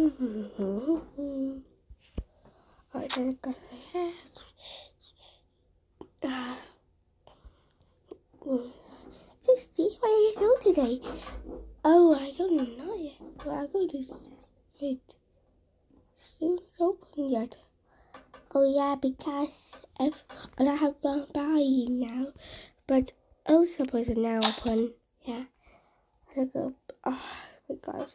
Alright, then I have. Uh, Sixty years old today. Oh, I don't know yet. But I go to wait. Still not open yet. Oh yeah, because I have gone by now. But also was now open. Yeah. I go. Oh my god.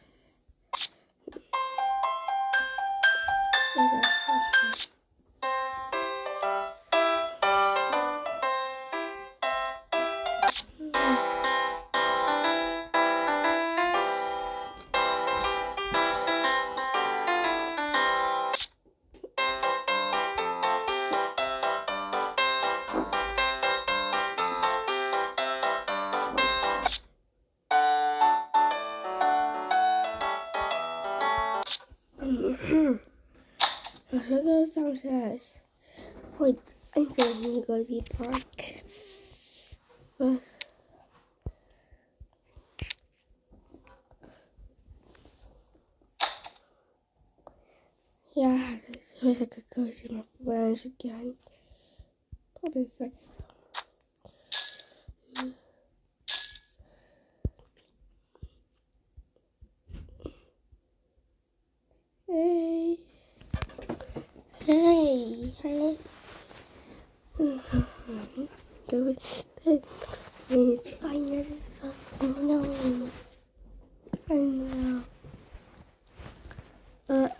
Should go downstairs. Wait, I'm going to go to the park first. Yeah, I wish I could go see my friends again. Probably second. Hey. Hey, hey. there was I know something knowing. I know.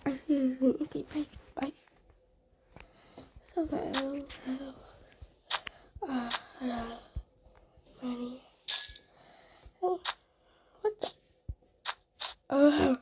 I didn't get back. Bye. So that I will have money. Oh, uh,